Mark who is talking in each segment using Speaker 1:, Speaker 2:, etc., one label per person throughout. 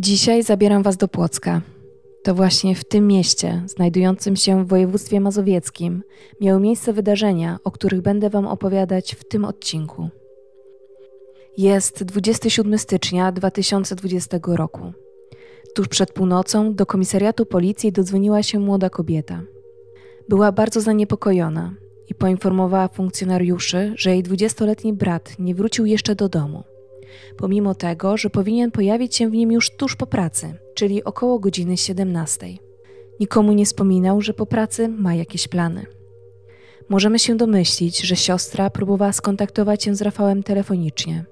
Speaker 1: Dzisiaj zabieram Was do Płocka. To właśnie w tym mieście, znajdującym się w województwie mazowieckim, miały miejsce wydarzenia, o których będę Wam opowiadać w tym odcinku. Jest 27 stycznia 2020 roku. Tuż przed północą do komisariatu policji dodzwoniła się młoda kobieta. Była bardzo zaniepokojona i poinformowała funkcjonariuszy, że jej 20-letni brat nie wrócił jeszcze do domu pomimo tego, że powinien pojawić się w nim już tuż po pracy, czyli około godziny 17. Nikomu nie wspominał, że po pracy ma jakieś plany. Możemy się domyślić, że siostra próbowała skontaktować się z Rafałem telefonicznie.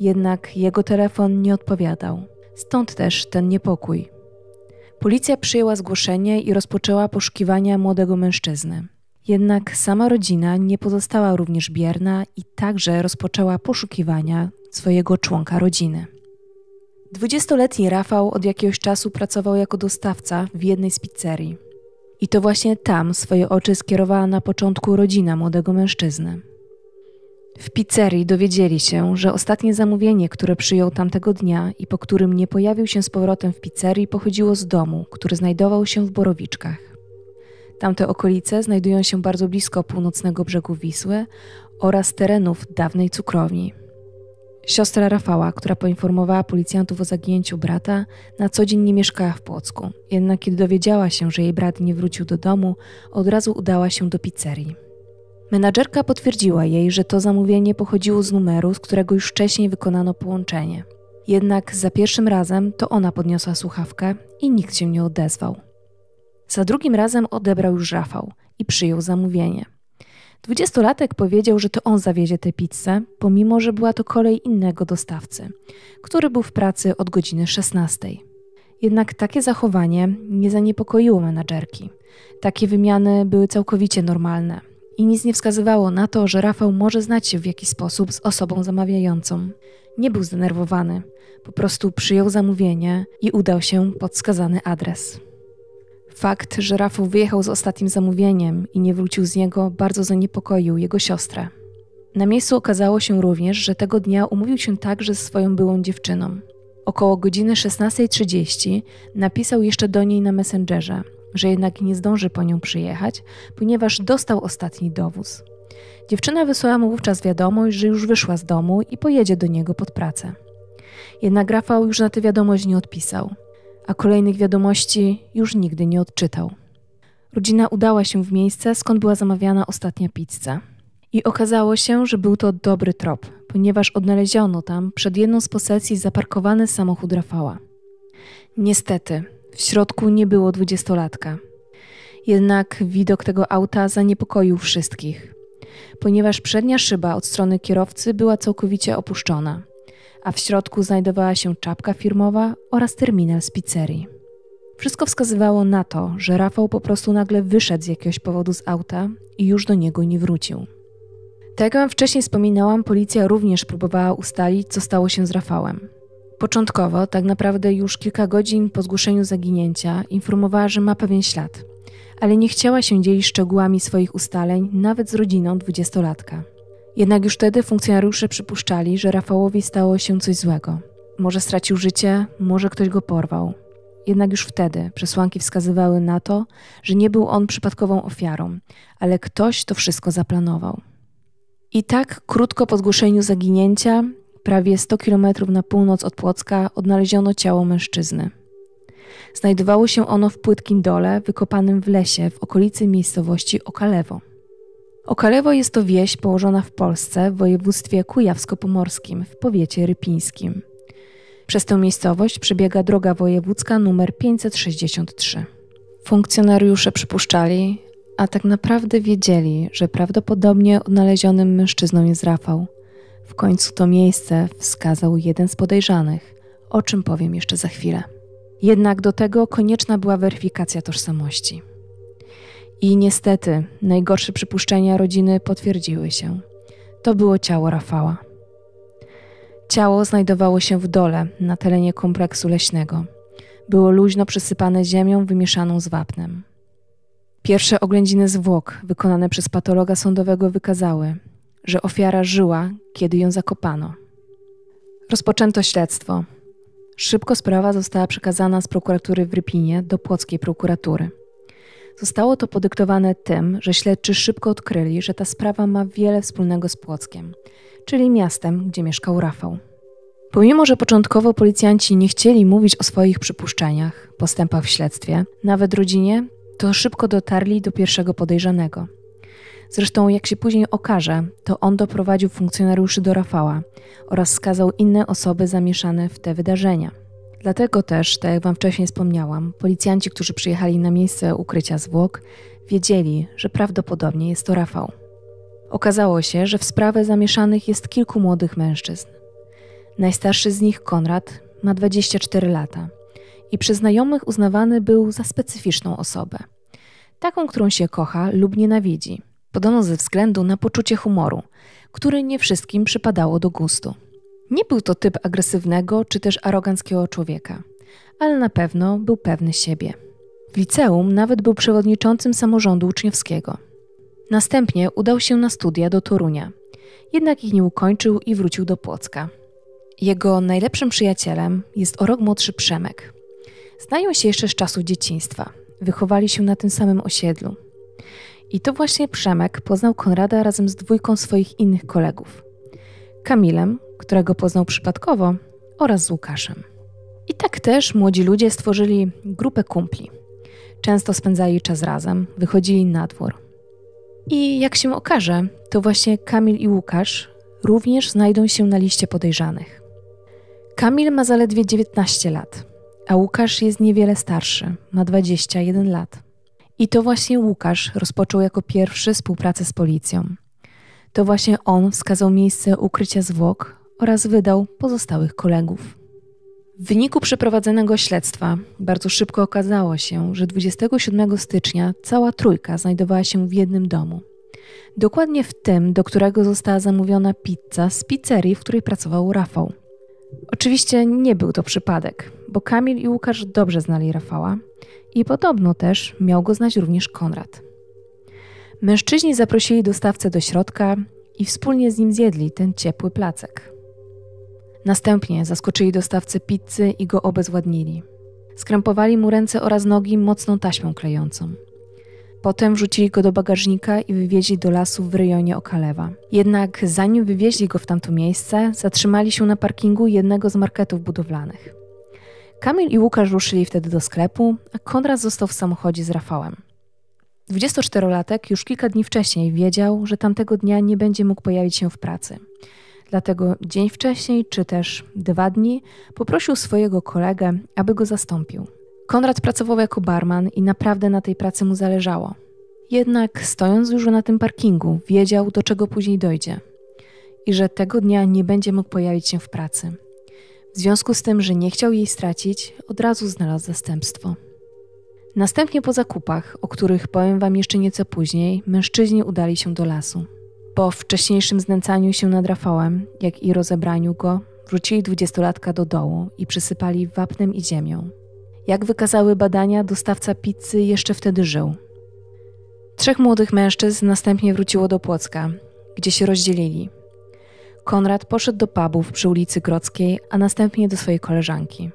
Speaker 1: Jednak jego telefon nie odpowiadał. Stąd też ten niepokój. Policja przyjęła zgłoszenie i rozpoczęła poszukiwania młodego mężczyzny. Jednak sama rodzina nie pozostała również bierna i także rozpoczęła poszukiwania swojego członka rodziny. Dwudziestoletni Rafał od jakiegoś czasu pracował jako dostawca w jednej z pizzerii. I to właśnie tam swoje oczy skierowała na początku rodzina młodego mężczyzny. W pizzerii dowiedzieli się, że ostatnie zamówienie, które przyjął tamtego dnia i po którym nie pojawił się z powrotem w pizzerii, pochodziło z domu, który znajdował się w Borowiczkach. Tamte okolice znajdują się bardzo blisko północnego brzegu Wisły oraz terenów dawnej cukrowni. Siostra Rafała, która poinformowała policjantów o zaginięciu brata, na co dzień nie mieszkała w Płocku. Jednak kiedy dowiedziała się, że jej brat nie wrócił do domu, od razu udała się do pizzerii. Menadżerka potwierdziła jej, że to zamówienie pochodziło z numeru, z którego już wcześniej wykonano połączenie. Jednak za pierwszym razem to ona podniosła słuchawkę i nikt się nie odezwał. Za drugim razem odebrał już Rafał i przyjął zamówienie. Dwudziestolatek powiedział, że to on zawiezie tę pizzę, pomimo że była to kolej innego dostawcy, który był w pracy od godziny 16. Jednak takie zachowanie nie zaniepokoiło menadżerki. Takie wymiany były całkowicie normalne i nic nie wskazywało na to, że Rafał może znać się w jakiś sposób z osobą zamawiającą. Nie był zdenerwowany, po prostu przyjął zamówienie i udał się pod wskazany adres. Fakt, że Rafał wyjechał z ostatnim zamówieniem i nie wrócił z niego, bardzo zaniepokoił jego siostrę. Na miejscu okazało się również, że tego dnia umówił się także ze swoją byłą dziewczyną. Około godziny 16.30 napisał jeszcze do niej na Messengerze, że jednak nie zdąży po nią przyjechać, ponieważ dostał ostatni dowóz. Dziewczyna wysłała mu wówczas wiadomość, że już wyszła z domu i pojedzie do niego pod pracę. Jednak Rafał już na tę wiadomość nie odpisał a kolejnych wiadomości już nigdy nie odczytał. Rodzina udała się w miejsce, skąd była zamawiana ostatnia pizza. I okazało się, że był to dobry trop, ponieważ odnaleziono tam przed jedną z posesji zaparkowany samochód Rafała. Niestety, w środku nie było dwudziestolatka. Jednak widok tego auta zaniepokoił wszystkich, ponieważ przednia szyba od strony kierowcy była całkowicie opuszczona – a w środku znajdowała się czapka firmowa oraz terminal z pizzerii. Wszystko wskazywało na to, że Rafał po prostu nagle wyszedł z jakiegoś powodu z auta i już do niego nie wrócił. Tak jak wam wcześniej wspominałam, policja również próbowała ustalić, co stało się z Rafałem. Początkowo, tak naprawdę już kilka godzin po zgłoszeniu zaginięcia, informowała, że ma pewien ślad, ale nie chciała się dzielić szczegółami swoich ustaleń nawet z rodziną dwudziestolatka. Jednak już wtedy funkcjonariusze przypuszczali, że Rafałowi stało się coś złego. Może stracił życie, może ktoś go porwał. Jednak już wtedy przesłanki wskazywały na to, że nie był on przypadkową ofiarą, ale ktoś to wszystko zaplanował. I tak krótko po zgłoszeniu zaginięcia, prawie 100 km na północ od Płocka, odnaleziono ciało mężczyzny. Znajdowało się ono w płytkim dole, wykopanym w lesie w okolicy miejscowości Okalewo. Okalewo jest to wieś położona w Polsce w województwie kujawsko-pomorskim w powiecie rypińskim. Przez tę miejscowość przebiega droga wojewódzka nr 563. Funkcjonariusze przypuszczali, a tak naprawdę wiedzieli, że prawdopodobnie odnalezionym mężczyzną jest Rafał. W końcu to miejsce wskazał jeden z podejrzanych, o czym powiem jeszcze za chwilę. Jednak do tego konieczna była weryfikacja tożsamości. I niestety najgorsze przypuszczenia rodziny potwierdziły się. To było ciało Rafała. Ciało znajdowało się w dole, na terenie kompleksu leśnego. Było luźno przysypane ziemią wymieszaną z wapnem. Pierwsze oględziny zwłok wykonane przez patologa sądowego wykazały, że ofiara żyła, kiedy ją zakopano. Rozpoczęto śledztwo. Szybko sprawa została przekazana z prokuratury w Rypinie do płockiej prokuratury. Zostało to podyktowane tym, że śledczy szybko odkryli, że ta sprawa ma wiele wspólnego z Płockiem, czyli miastem, gdzie mieszkał Rafał. Pomimo, że początkowo policjanci nie chcieli mówić o swoich przypuszczeniach, postępach w śledztwie, nawet rodzinie, to szybko dotarli do pierwszego podejrzanego. Zresztą, jak się później okaże, to on doprowadził funkcjonariuszy do Rafała oraz skazał inne osoby zamieszane w te wydarzenia. Dlatego też, tak jak Wam wcześniej wspomniałam, policjanci, którzy przyjechali na miejsce ukrycia zwłok, wiedzieli, że prawdopodobnie jest to Rafał. Okazało się, że w sprawę zamieszanych jest kilku młodych mężczyzn. Najstarszy z nich, Konrad, ma 24 lata i przez znajomych uznawany był za specyficzną osobę. Taką, którą się kocha lub nienawidzi. Podobno ze względu na poczucie humoru, który nie wszystkim przypadało do gustu. Nie był to typ agresywnego czy też aroganckiego człowieka, ale na pewno był pewny siebie. W liceum nawet był przewodniczącym samorządu uczniowskiego. Następnie udał się na studia do Torunia, jednak ich nie ukończył i wrócił do Płocka. Jego najlepszym przyjacielem jest o rok młodszy Przemek. Znają się jeszcze z czasów dzieciństwa. Wychowali się na tym samym osiedlu. I to właśnie Przemek poznał Konrada razem z dwójką swoich innych kolegów. Kamilem, którego poznał przypadkowo, oraz z Łukaszem. I tak też młodzi ludzie stworzyli grupę kumpli. Często spędzali czas razem, wychodzili na dwór. I jak się okaże, to właśnie Kamil i Łukasz również znajdą się na liście podejrzanych. Kamil ma zaledwie 19 lat, a Łukasz jest niewiele starszy, ma 21 lat. I to właśnie Łukasz rozpoczął jako pierwszy współpracę z policją. To właśnie on wskazał miejsce ukrycia zwłok oraz wydał pozostałych kolegów. W wyniku przeprowadzonego śledztwa bardzo szybko okazało się, że 27 stycznia cała trójka znajdowała się w jednym domu. Dokładnie w tym, do którego została zamówiona pizza z pizzerii, w której pracował Rafał. Oczywiście nie był to przypadek, bo Kamil i Łukasz dobrze znali Rafała i podobno też miał go znać również Konrad. Mężczyźni zaprosili dostawcę do środka i wspólnie z nim zjedli ten ciepły placek. Następnie zaskoczyli dostawcę pizzy i go obezwładnili. Skrępowali mu ręce oraz nogi mocną taśmą klejącą. Potem wrzucili go do bagażnika i wywieźli do lasu w rejonie Okalewa. Jednak zanim wywieźli go w tamto miejsce, zatrzymali się na parkingu jednego z marketów budowlanych. Kamil i Łukasz ruszyli wtedy do sklepu, a Konrad został w samochodzie z Rafałem. 24-latek już kilka dni wcześniej wiedział, że tamtego dnia nie będzie mógł pojawić się w pracy. Dlatego dzień wcześniej, czy też dwa dni, poprosił swojego kolegę, aby go zastąpił. Konrad pracował jako barman i naprawdę na tej pracy mu zależało. Jednak stojąc już na tym parkingu, wiedział, do czego później dojdzie i że tego dnia nie będzie mógł pojawić się w pracy. W związku z tym, że nie chciał jej stracić, od razu znalazł zastępstwo. Następnie po zakupach, o których powiem Wam jeszcze nieco później, mężczyźni udali się do lasu. Po wcześniejszym znęcaniu się nad Rafałem, jak i rozebraniu go, wrócili dwudziestolatka do dołu i przysypali wapnem i ziemią. Jak wykazały badania, dostawca pizzy jeszcze wtedy żył. Trzech młodych mężczyzn następnie wróciło do Płocka, gdzie się rozdzielili. Konrad poszedł do pubów przy ulicy Grodzkiej, a następnie do swojej koleżanki.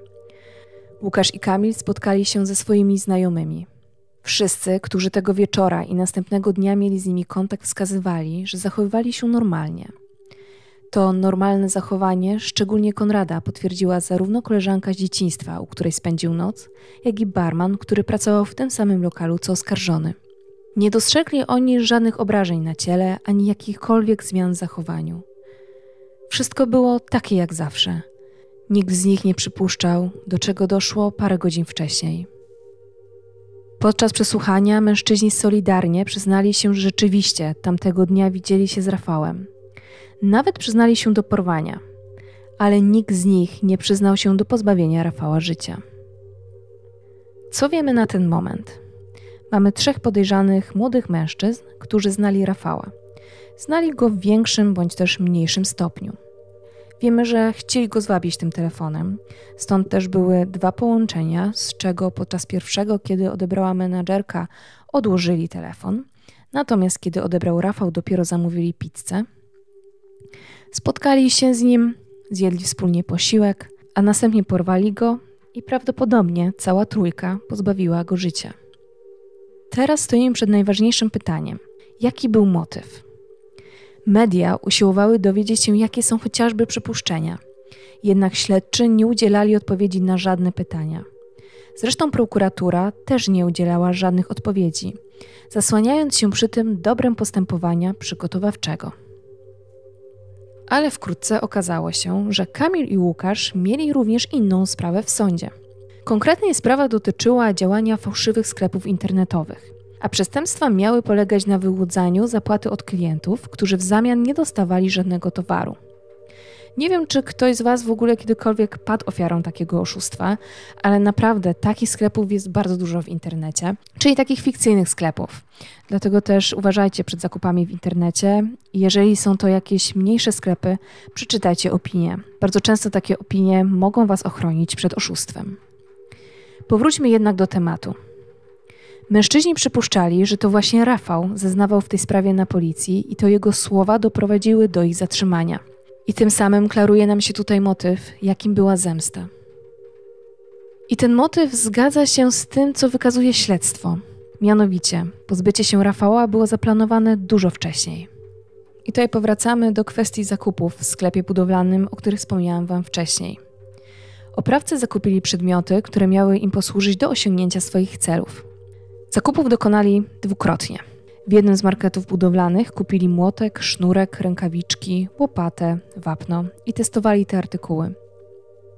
Speaker 1: Łukasz i Kamil spotkali się ze swoimi znajomymi. Wszyscy, którzy tego wieczora i następnego dnia mieli z nimi kontakt, wskazywali, że zachowywali się normalnie. To normalne zachowanie, szczególnie Konrada, potwierdziła zarówno koleżanka z dzieciństwa, u której spędził noc, jak i barman, który pracował w tym samym lokalu co oskarżony. Nie dostrzegli oni żadnych obrażeń na ciele ani jakichkolwiek zmian w zachowaniu. Wszystko było takie jak zawsze. Nikt z nich nie przypuszczał, do czego doszło parę godzin wcześniej. Podczas przesłuchania mężczyźni solidarnie przyznali się, że rzeczywiście tamtego dnia widzieli się z Rafałem. Nawet przyznali się do porwania, ale nikt z nich nie przyznał się do pozbawienia Rafała życia. Co wiemy na ten moment? Mamy trzech podejrzanych młodych mężczyzn, którzy znali Rafała. Znali go w większym bądź też mniejszym stopniu. Wiemy, że chcieli go zwabić tym telefonem, stąd też były dwa połączenia, z czego podczas pierwszego, kiedy odebrała menadżerka, odłożyli telefon, natomiast kiedy odebrał Rafał, dopiero zamówili pizzę. Spotkali się z nim, zjedli wspólnie posiłek, a następnie porwali go i prawdopodobnie cała trójka pozbawiła go życia. Teraz stoimy przed najważniejszym pytaniem: jaki był motyw? Media usiłowały dowiedzieć się, jakie są chociażby przypuszczenia. Jednak śledczy nie udzielali odpowiedzi na żadne pytania. Zresztą prokuratura też nie udzielała żadnych odpowiedzi, zasłaniając się przy tym dobrem postępowania przygotowawczego. Ale wkrótce okazało się, że Kamil i Łukasz mieli również inną sprawę w sądzie. Konkretnie sprawa dotyczyła działania fałszywych sklepów internetowych a przestępstwa miały polegać na wyłudzaniu zapłaty od klientów, którzy w zamian nie dostawali żadnego towaru. Nie wiem, czy ktoś z Was w ogóle kiedykolwiek padł ofiarą takiego oszustwa, ale naprawdę takich sklepów jest bardzo dużo w internecie, czyli takich fikcyjnych sklepów. Dlatego też uważajcie przed zakupami w internecie. Jeżeli są to jakieś mniejsze sklepy, przeczytajcie opinie. Bardzo często takie opinie mogą Was ochronić przed oszustwem. Powróćmy jednak do tematu. Mężczyźni przypuszczali, że to właśnie Rafał zeznawał w tej sprawie na policji i to jego słowa doprowadziły do ich zatrzymania. I tym samym klaruje nam się tutaj motyw, jakim była zemsta. I ten motyw zgadza się z tym, co wykazuje śledztwo. Mianowicie, pozbycie się Rafała było zaplanowane dużo wcześniej. I tutaj powracamy do kwestii zakupów w sklepie budowlanym, o których wspomniałam Wam wcześniej. Oprawcy zakupili przedmioty, które miały im posłużyć do osiągnięcia swoich celów. Zakupów dokonali dwukrotnie. W jednym z marketów budowlanych kupili młotek, sznurek, rękawiczki, łopatę, wapno i testowali te artykuły.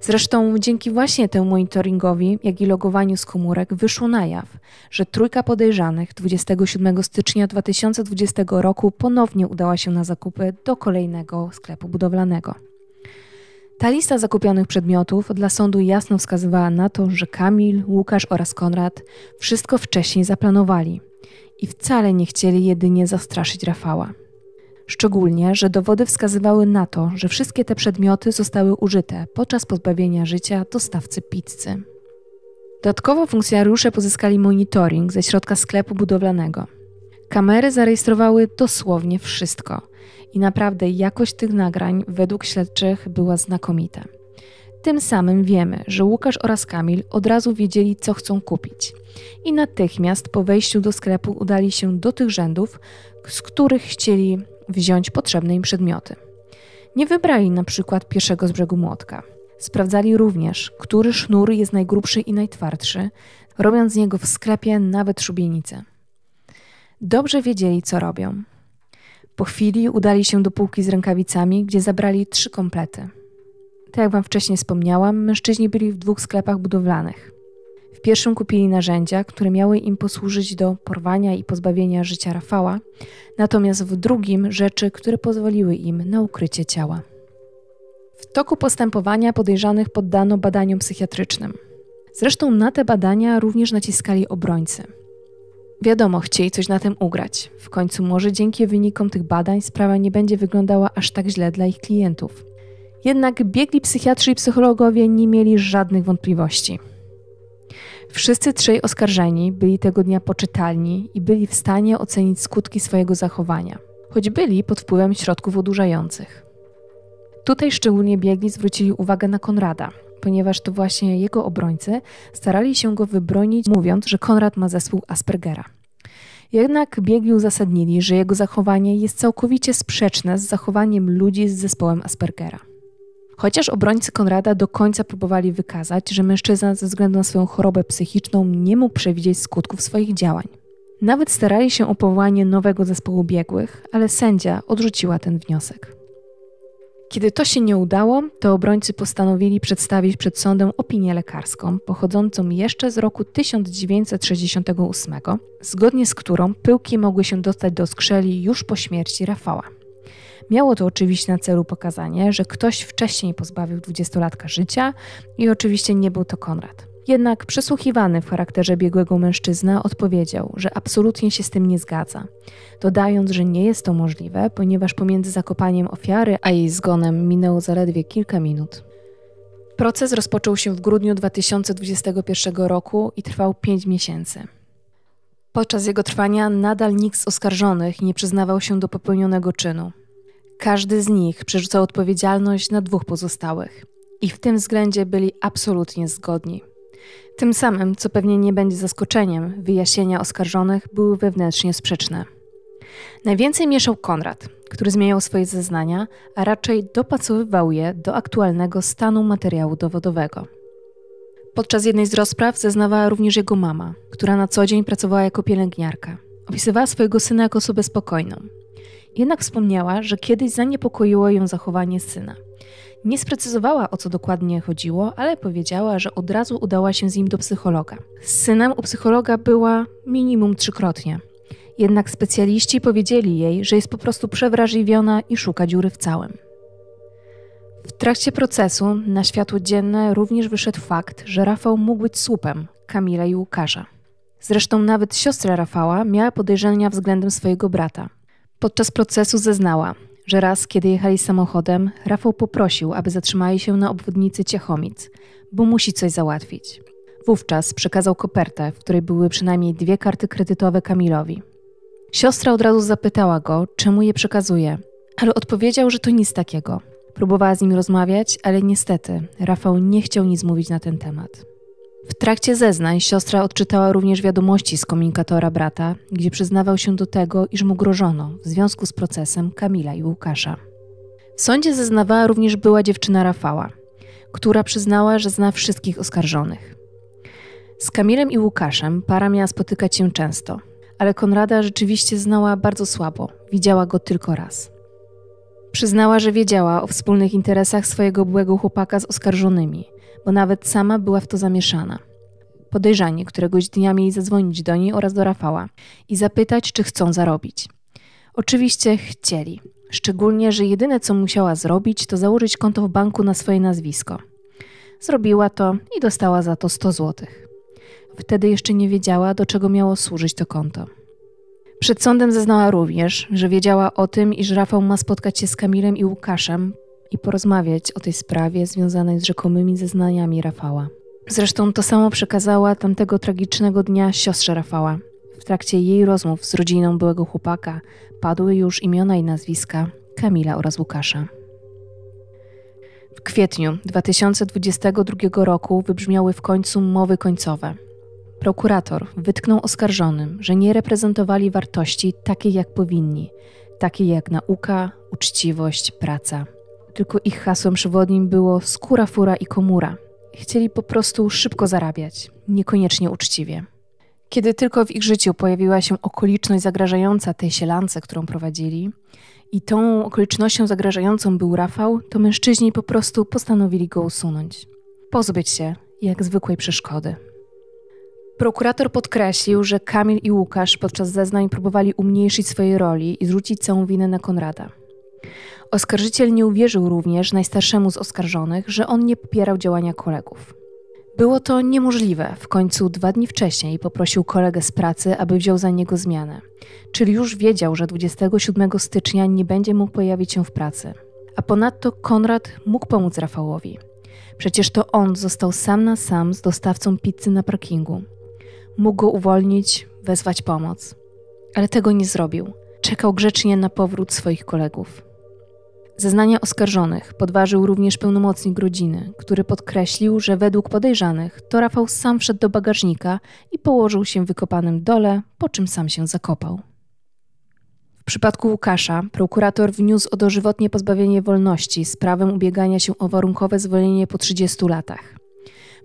Speaker 1: Zresztą dzięki właśnie temu monitoringowi, jak i logowaniu z komórek wyszło na jaw, że trójka podejrzanych 27 stycznia 2020 roku ponownie udała się na zakupy do kolejnego sklepu budowlanego. Ta lista zakupionych przedmiotów dla sądu jasno wskazywała na to, że Kamil, Łukasz oraz Konrad wszystko wcześniej zaplanowali i wcale nie chcieli jedynie zastraszyć Rafała. Szczególnie, że dowody wskazywały na to, że wszystkie te przedmioty zostały użyte podczas pozbawienia życia dostawcy pizzy. Dodatkowo funkcjonariusze pozyskali monitoring ze środka sklepu budowlanego. Kamery zarejestrowały dosłownie wszystko – i naprawdę jakość tych nagrań według śledczych była znakomita. Tym samym wiemy, że Łukasz oraz Kamil od razu wiedzieli, co chcą kupić. I natychmiast po wejściu do sklepu udali się do tych rzędów, z których chcieli wziąć potrzebne im przedmioty. Nie wybrali na przykład pierwszego z brzegu młotka. Sprawdzali również, który sznur jest najgrubszy i najtwardszy, robiąc z niego w sklepie nawet szubienicę. Dobrze wiedzieli, co robią. Po chwili udali się do półki z rękawicami, gdzie zabrali trzy komplety. Tak jak Wam wcześniej wspomniałam, mężczyźni byli w dwóch sklepach budowlanych. W pierwszym kupili narzędzia, które miały im posłużyć do porwania i pozbawienia życia Rafała, natomiast w drugim rzeczy, które pozwoliły im na ukrycie ciała. W toku postępowania podejrzanych poddano badaniom psychiatrycznym. Zresztą na te badania również naciskali obrońcy. Wiadomo, chcieli coś na tym ugrać. W końcu może dzięki wynikom tych badań sprawa nie będzie wyglądała aż tak źle dla ich klientów. Jednak biegli psychiatrzy i psychologowie nie mieli żadnych wątpliwości. Wszyscy trzej oskarżeni byli tego dnia poczytalni i byli w stanie ocenić skutki swojego zachowania, choć byli pod wpływem środków odurzających. Tutaj szczególnie biegli zwrócili uwagę na Konrada, ponieważ to właśnie jego obrońcy starali się go wybronić, mówiąc, że Konrad ma zespół Aspergera. Jednak biegli uzasadnili, że jego zachowanie jest całkowicie sprzeczne z zachowaniem ludzi z zespołem Aspergera. Chociaż obrońcy Konrada do końca próbowali wykazać, że mężczyzna ze względu na swoją chorobę psychiczną nie mógł przewidzieć skutków swoich działań. Nawet starali się o powołanie nowego zespołu biegłych, ale sędzia odrzuciła ten wniosek. Kiedy to się nie udało, to obrońcy postanowili przedstawić przed sądem opinię lekarską pochodzącą jeszcze z roku 1968, zgodnie z którą pyłki mogły się dostać do skrzeli już po śmierci Rafała. Miało to oczywiście na celu pokazanie, że ktoś wcześniej pozbawił dwudziestolatka życia i oczywiście nie był to Konrad. Jednak przesłuchiwany w charakterze biegłego mężczyzna odpowiedział, że absolutnie się z tym nie zgadza, dodając, że nie jest to możliwe, ponieważ pomiędzy zakopaniem ofiary a jej zgonem minęło zaledwie kilka minut. Proces rozpoczął się w grudniu 2021 roku i trwał 5 miesięcy. Podczas jego trwania nadal nikt z oskarżonych nie przyznawał się do popełnionego czynu. Każdy z nich przerzucał odpowiedzialność na dwóch pozostałych i w tym względzie byli absolutnie zgodni. Tym samym, co pewnie nie będzie zaskoczeniem, wyjaśnienia oskarżonych były wewnętrznie sprzeczne. Najwięcej mieszał Konrad, który zmieniał swoje zeznania, a raczej dopasowywał je do aktualnego stanu materiału dowodowego. Podczas jednej z rozpraw zeznawała również jego mama, która na co dzień pracowała jako pielęgniarka. Opisywała swojego syna jako osobę spokojną. Jednak wspomniała, że kiedyś zaniepokoiło ją zachowanie syna. Nie sprecyzowała o co dokładnie chodziło, ale powiedziała, że od razu udała się z nim do psychologa. Z synem u psychologa była minimum trzykrotnie. Jednak specjaliści powiedzieli jej, że jest po prostu przewrażliwiona i szuka dziury w całym. W trakcie procesu na światło dzienne również wyszedł fakt, że Rafał mógł być słupem Kamila i Łukasza. Zresztą nawet siostra Rafała miała podejrzenia względem swojego brata. Podczas procesu zeznała, że raz, kiedy jechali samochodem, Rafał poprosił, aby zatrzymali się na obwodnicy Ciechomic, bo musi coś załatwić. Wówczas przekazał kopertę, w której były przynajmniej dwie karty kredytowe Kamilowi. Siostra od razu zapytała go, czemu je przekazuje, ale odpowiedział, że to nic takiego. Próbowała z nim rozmawiać, ale niestety Rafał nie chciał nic mówić na ten temat. W trakcie zeznań siostra odczytała również wiadomości z komunikatora brata, gdzie przyznawał się do tego, iż mu grożono w związku z procesem Kamila i Łukasza. W sądzie zeznawała również była dziewczyna Rafała, która przyznała, że zna wszystkich oskarżonych. Z Kamilem i Łukaszem para miała spotykać się często, ale Konrada rzeczywiście znała bardzo słabo, widziała go tylko raz. Przyznała, że wiedziała o wspólnych interesach swojego byłego chłopaka z oskarżonymi, bo nawet sama była w to zamieszana. Podejrzanie któregoś dnia mieli zadzwonić do niej oraz do Rafała i zapytać, czy chcą zarobić. Oczywiście chcieli, szczególnie, że jedyne co musiała zrobić, to założyć konto w banku na swoje nazwisko. Zrobiła to i dostała za to 100 złotych. Wtedy jeszcze nie wiedziała, do czego miało służyć to konto. Przed sądem zeznała również, że wiedziała o tym, iż Rafał ma spotkać się z Kamilem i Łukaszem i porozmawiać o tej sprawie związanej z rzekomymi zeznaniami Rafała. Zresztą to samo przekazała tamtego tragicznego dnia siostrze Rafała. W trakcie jej rozmów z rodziną byłego chłopaka padły już imiona i nazwiska Kamila oraz Łukasza. W kwietniu 2022 roku wybrzmiały w końcu mowy końcowe – Prokurator wytknął oskarżonym, że nie reprezentowali wartości takiej jak powinni, takie jak nauka, uczciwość, praca. Tylko ich hasłem przewodnim było skóra, fura i komura. Chcieli po prostu szybko zarabiać, niekoniecznie uczciwie. Kiedy tylko w ich życiu pojawiła się okoliczność zagrażająca tej sielance, którą prowadzili, i tą okolicznością zagrażającą był Rafał, to mężczyźni po prostu postanowili go usunąć. Pozbyć się jak zwykłej przeszkody. Prokurator podkreślił, że Kamil i Łukasz podczas zeznań próbowali umniejszyć swoje roli i zrzucić całą winę na Konrada. Oskarżyciel nie uwierzył również najstarszemu z oskarżonych, że on nie popierał działania kolegów. Było to niemożliwe. W końcu dwa dni wcześniej poprosił kolegę z pracy, aby wziął za niego zmianę. Czyli już wiedział, że 27 stycznia nie będzie mógł pojawić się w pracy. A ponadto Konrad mógł pomóc Rafałowi. Przecież to on został sam na sam z dostawcą pizzy na parkingu. Mógł go uwolnić, wezwać pomoc. Ale tego nie zrobił. Czekał grzecznie na powrót swoich kolegów. Zeznania oskarżonych podważył również pełnomocnik rodziny, który podkreślił, że według podejrzanych to Rafał sam wszedł do bagażnika i położył się w wykopanym dole, po czym sam się zakopał. W przypadku Łukasza prokurator wniósł o dożywotnie pozbawienie wolności z prawem ubiegania się o warunkowe zwolnienie po 30 latach.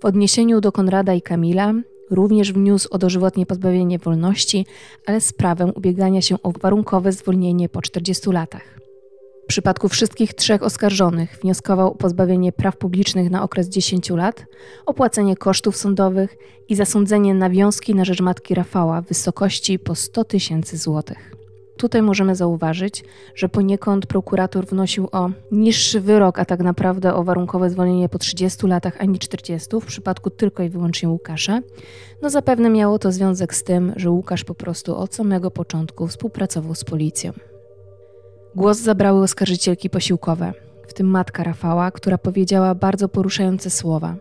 Speaker 1: W odniesieniu do Konrada i Kamila Również wniósł o dożywotnie pozbawienie wolności, ale z prawem ubiegania się o warunkowe zwolnienie po 40 latach. W przypadku wszystkich trzech oskarżonych wnioskował o pozbawienie praw publicznych na okres 10 lat, opłacenie kosztów sądowych i zasądzenie nawiązki na rzecz matki Rafała w wysokości po 100 tysięcy złotych. Tutaj możemy zauważyć, że poniekąd prokurator wnosił o niższy wyrok, a tak naprawdę o warunkowe zwolnienie po 30 latach, a nie 40, w przypadku tylko i wyłącznie Łukasza. No zapewne miało to związek z tym, że Łukasz po prostu od samego początku współpracował z policją. Głos zabrały oskarżycielki posiłkowe, w tym matka Rafała, która powiedziała bardzo poruszające słowa.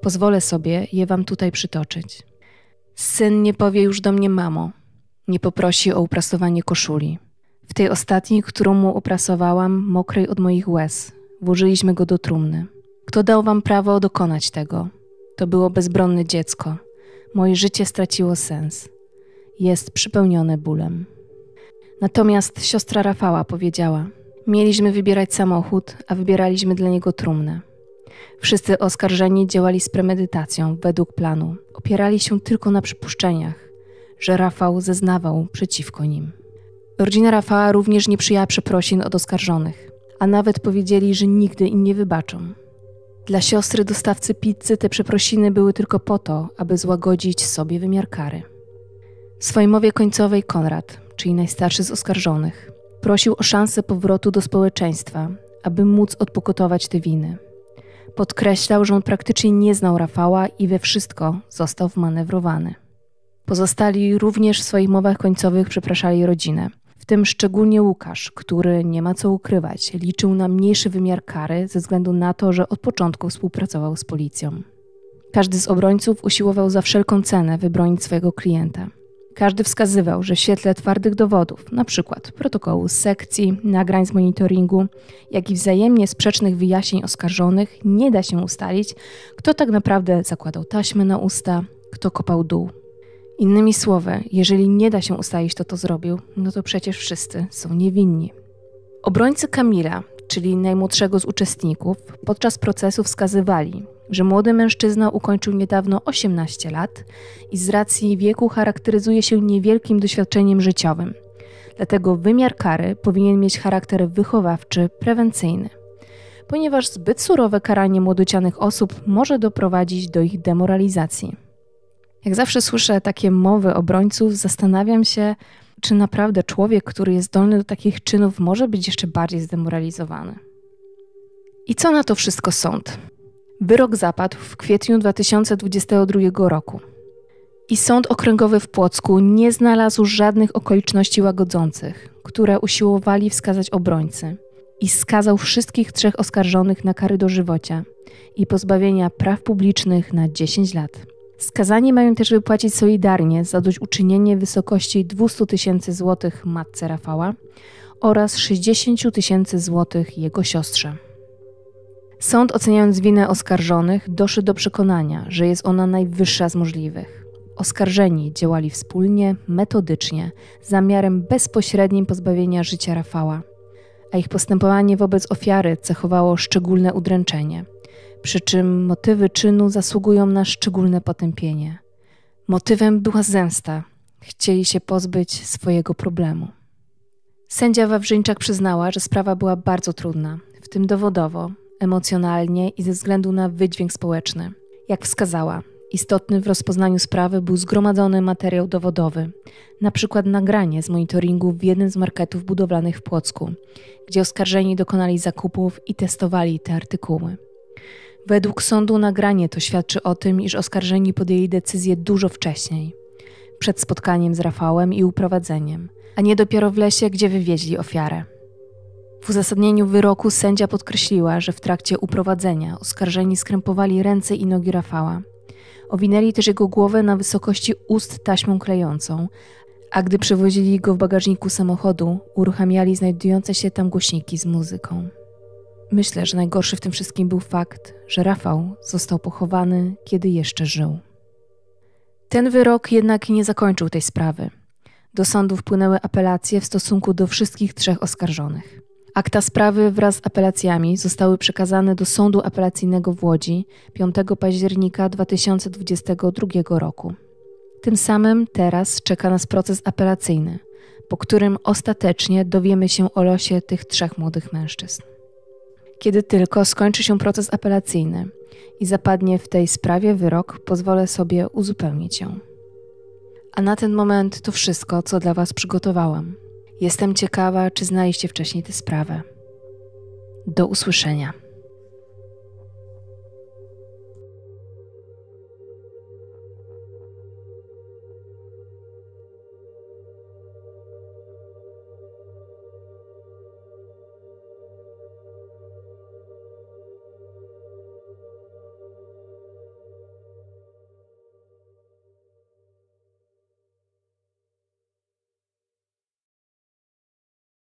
Speaker 1: Pozwolę sobie je wam tutaj przytoczyć. Syn nie powie już do mnie mamo, nie poprosi o uprasowanie koszuli. W tej ostatniej, którą mu oprasowałam, mokrej od moich łez, włożyliśmy go do trumny. Kto dał wam prawo dokonać tego? To było bezbronne dziecko. Moje życie straciło sens. Jest przypełnione bólem. Natomiast siostra Rafała powiedziała: Mieliśmy wybierać samochód, a wybieraliśmy dla niego trumnę. Wszyscy oskarżeni działali z premedytacją, według planu. Opierali się tylko na przypuszczeniach, że Rafał zeznawał przeciwko nim. Rodzina Rafała również nie przyjęła przeprosin od oskarżonych, a nawet powiedzieli, że nigdy im nie wybaczą. Dla siostry dostawcy pizzy te przeprosiny były tylko po to, aby złagodzić sobie wymiar kary. W swojej mowie końcowej Konrad, czyli najstarszy z oskarżonych, prosił o szansę powrotu do społeczeństwa, aby móc odpokutować te winy. Podkreślał, że on praktycznie nie znał Rafała i we wszystko został wmanewrowany. Pozostali również w swoich mowach końcowych przepraszali rodzinę, w tym szczególnie Łukasz, który nie ma co ukrywać, liczył na mniejszy wymiar kary ze względu na to, że od początku współpracował z policją. Każdy z obrońców usiłował za wszelką cenę wybronić swojego klienta. Każdy wskazywał, że w świetle twardych dowodów, np. protokołu sekcji, nagrań z monitoringu, jak i wzajemnie sprzecznych wyjaśnień oskarżonych, nie da się ustalić, kto tak naprawdę zakładał taśmy na usta, kto kopał dół. Innymi słowy, jeżeli nie da się ustalić, kto to zrobił, no to przecież wszyscy są niewinni. Obrońcy Kamila, czyli najmłodszego z uczestników, podczas procesu wskazywali, że młody mężczyzna ukończył niedawno 18 lat i z racji wieku charakteryzuje się niewielkim doświadczeniem życiowym. Dlatego wymiar kary powinien mieć charakter wychowawczy, prewencyjny, ponieważ zbyt surowe karanie młodocianych osób może doprowadzić do ich demoralizacji. Jak zawsze słyszę takie mowy obrońców, zastanawiam się, czy naprawdę człowiek, który jest zdolny do takich czynów, może być jeszcze bardziej zdemoralizowany. I co na to wszystko sąd? Wyrok zapadł w kwietniu 2022 roku. I Sąd Okręgowy w Płocku nie znalazł żadnych okoliczności łagodzących, które usiłowali wskazać obrońcy, i skazał wszystkich trzech oskarżonych na kary dożywocia i pozbawienia praw publicznych na 10 lat. Skazani mają też wypłacić solidarnie zadośćuczynienie w wysokości 200 tysięcy złotych matce Rafała oraz 60 tysięcy złotych jego siostrze. Sąd oceniając winę oskarżonych doszedł do przekonania, że jest ona najwyższa z możliwych. Oskarżeni działali wspólnie, metodycznie, z zamiarem bezpośrednim pozbawienia życia Rafała, a ich postępowanie wobec ofiary cechowało szczególne udręczenie – przy czym motywy czynu zasługują na szczególne potępienie. Motywem była zemsta. Chcieli się pozbyć swojego problemu. Sędzia Wawrzyńczak przyznała, że sprawa była bardzo trudna, w tym dowodowo, emocjonalnie i ze względu na wydźwięk społeczny. Jak wskazała, istotny w rozpoznaniu sprawy był zgromadzony materiał dowodowy, na przykład nagranie z monitoringu w jednym z marketów budowlanych w Płocku, gdzie oskarżeni dokonali zakupów i testowali te artykuły. Według sądu nagranie to świadczy o tym, iż oskarżeni podjęli decyzję dużo wcześniej, przed spotkaniem z Rafałem i uprowadzeniem, a nie dopiero w lesie, gdzie wywieźli ofiarę. W uzasadnieniu wyroku sędzia podkreśliła, że w trakcie uprowadzenia oskarżeni skrępowali ręce i nogi Rafała. Owinęli też jego głowę na wysokości ust taśmą klejącą, a gdy przewozili go w bagażniku samochodu, uruchamiali znajdujące się tam głośniki z muzyką. Myślę, że najgorszy w tym wszystkim był fakt, że Rafał został pochowany, kiedy jeszcze żył. Ten wyrok jednak nie zakończył tej sprawy. Do sądu wpłynęły apelacje w stosunku do wszystkich trzech oskarżonych. Akta sprawy wraz z apelacjami zostały przekazane do Sądu Apelacyjnego w Łodzi 5 października 2022 roku. Tym samym teraz czeka nas proces apelacyjny, po którym ostatecznie dowiemy się o losie tych trzech młodych mężczyzn kiedy tylko skończy się proces apelacyjny i zapadnie w tej sprawie wyrok, pozwolę sobie uzupełnić ją. A na ten moment to wszystko, co dla Was przygotowałam. Jestem ciekawa, czy znaliście wcześniej tę sprawę. Do usłyszenia.